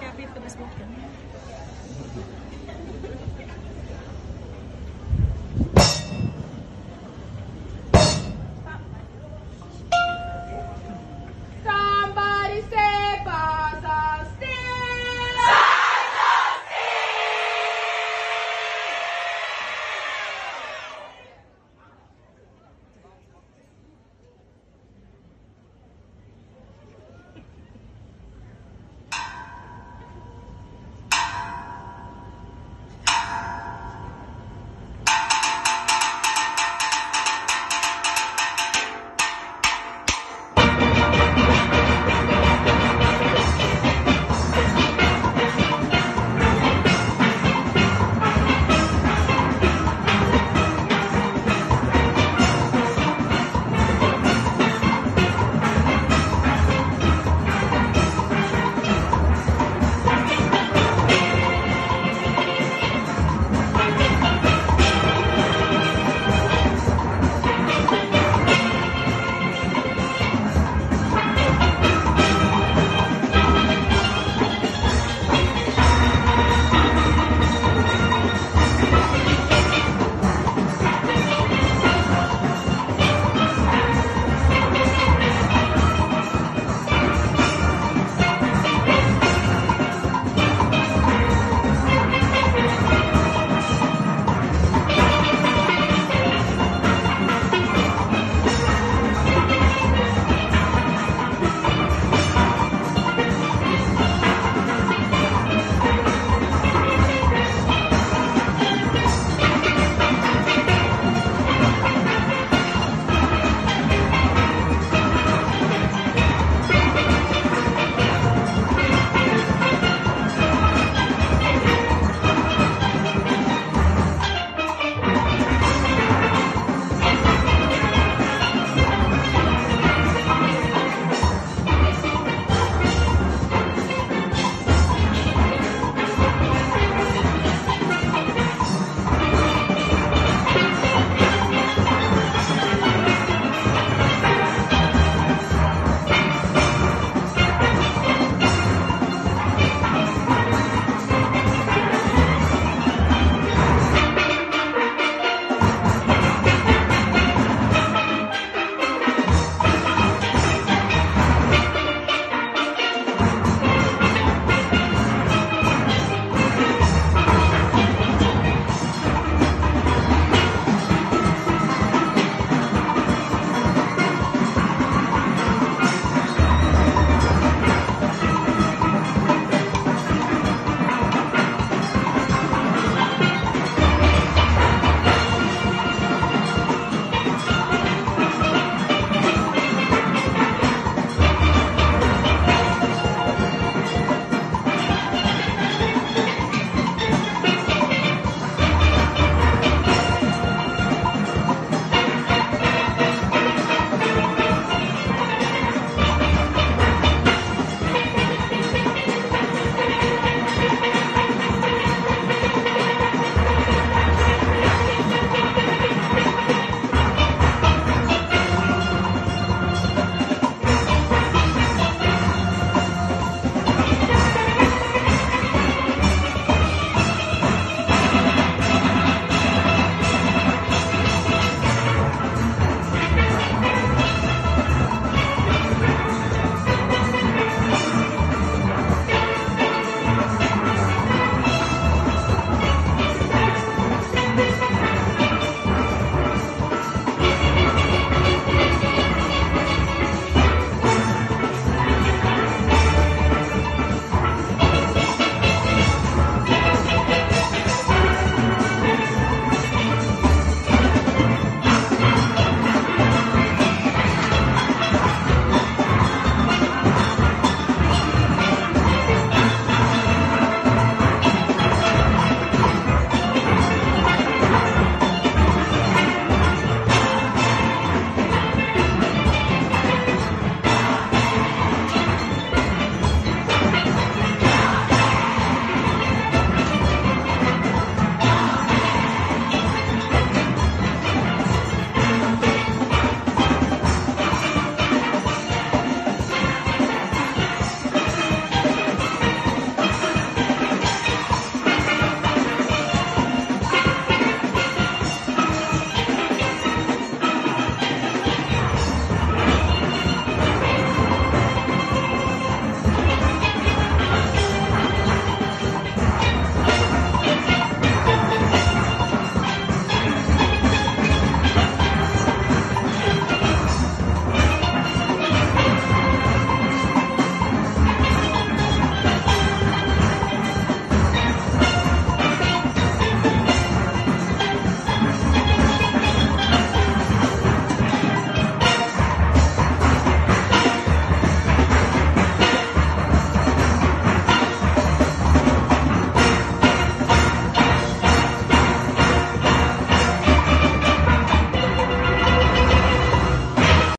Happy to the smoke.